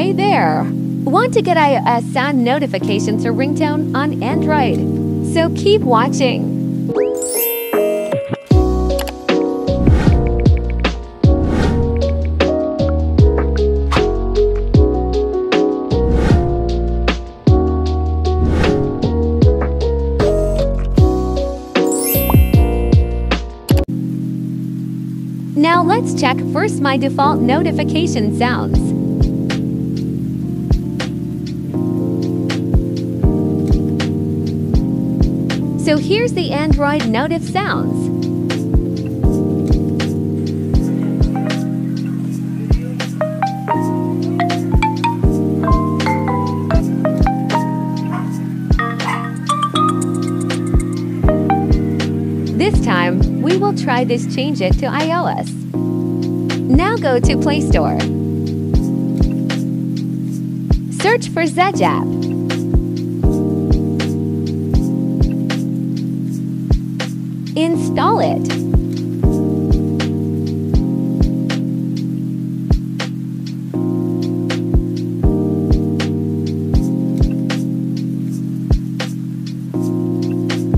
Hey there! Want to get iOS sound notifications or ringtone on Android? So keep watching! Now let's check first my default notification sounds. So here's the Android Notif sounds. This time, we will try this change it to iOS. Now go to Play Store. Search for Zedge app. Install it.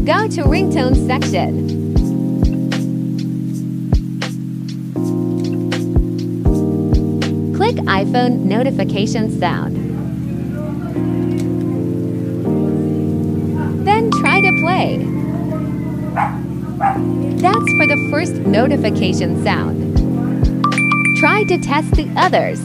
Go to Ringtone section. Click iPhone notification sound. Then try to play. First notification sound. Try to test the others.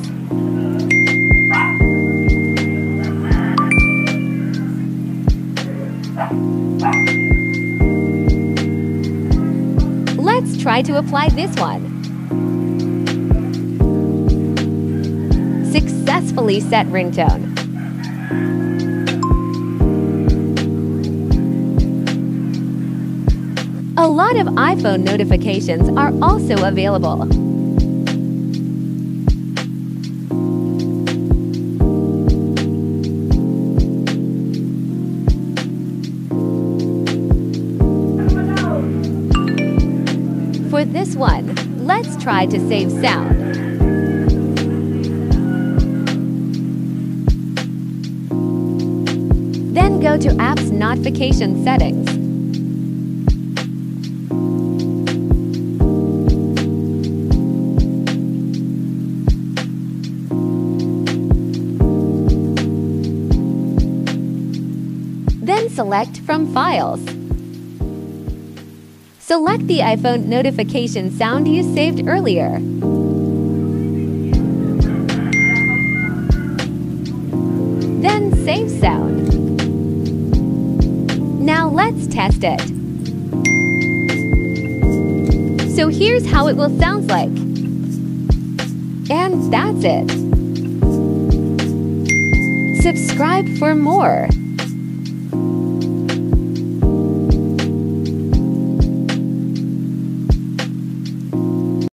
Let's try to apply this one. Successfully set ringtone. A lot of iPhone notifications are also available. For this one, let's try to save sound. Then go to Apps Notification Settings. Select from Files. Select the iPhone notification sound you saved earlier. Then save sound. Now let's test it. So here's how it will sound like. And that's it. Subscribe for more.